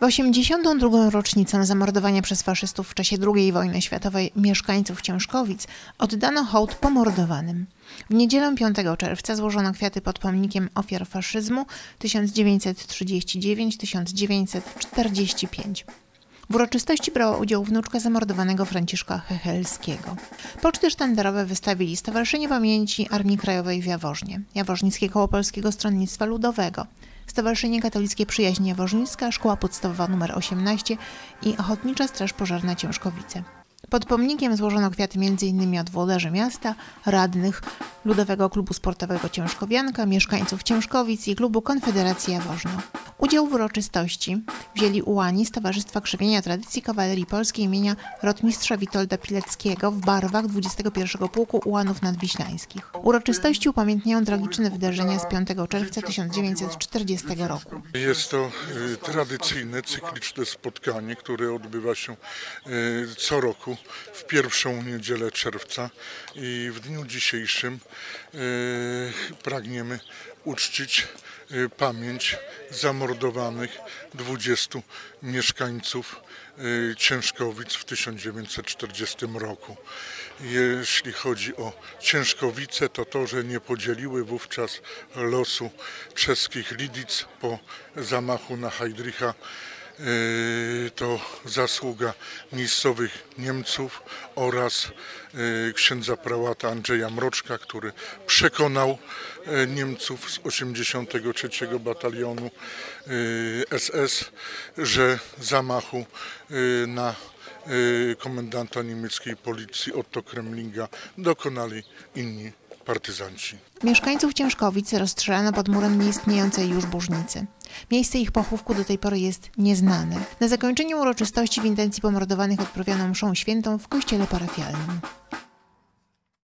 W 82. rocznicę zamordowania przez faszystów w czasie II wojny światowej mieszkańców Ciężkowic oddano hołd pomordowanym. W niedzielę 5 czerwca złożono kwiaty pod pomnikiem ofiar faszyzmu 1939-1945. W uroczystości brała udział wnuczka zamordowanego Franciszka Hechelskiego. Poczty sztandarowe wystawili Stowarzyszenie Pamięci Armii Krajowej w Jaworznie, Jaworznickie Koło Polskiego Stronnictwa Ludowego, Stowarzyszenie Katolickie Przyjaźń Jaworznicka, Szkoła Podstawowa nr 18 i Ochotnicza Straż Pożarna Ciężkowice. Pod pomnikiem złożono kwiaty m.in. od włodarzy miasta, radnych, Ludowego Klubu Sportowego Ciężkowianka, mieszkańców Ciężkowic i Klubu Konfederacji Jaworzno. Udział w uroczystości wzięli ułani z Towarzystwa Krzewienia Tradycji Kawalerii Polskiej imienia rotmistrza Witolda Pileckiego w barwach 21 Pułku Ułanów Nadwiślańskich. Uroczystości upamiętniają tragiczne wydarzenia z 5 czerwca 1940 roku. Jest to y, tradycyjne, cykliczne spotkanie, które odbywa się y, co roku w pierwszą niedzielę czerwca i w dniu dzisiejszym y, pragniemy uczcić pamięć zamordowanych 20 mieszkańców y, Ciężkowic w 1940 roku. Jeśli chodzi o Ciężkowice, to to, że nie podzieliły wówczas losu czeskich Lidic po zamachu na Heidricha to zasługa miejscowych Niemców oraz yy, księdza prałata Andrzeja Mroczka, który przekonał yy, Niemców z 83 batalionu SS, że zamachu na komendanta niemieckiej policji Otto Kremlinga dokonali inni partyzanci. Mieszkańców Ciężkowic rozstrzelano pod murem nieistniejącej już burznicy. Miejsce ich pochówku do tej pory jest nieznane. Na zakończeniu uroczystości w intencji pomordowanych odprawiono mszą świętą w kościele parafialnym.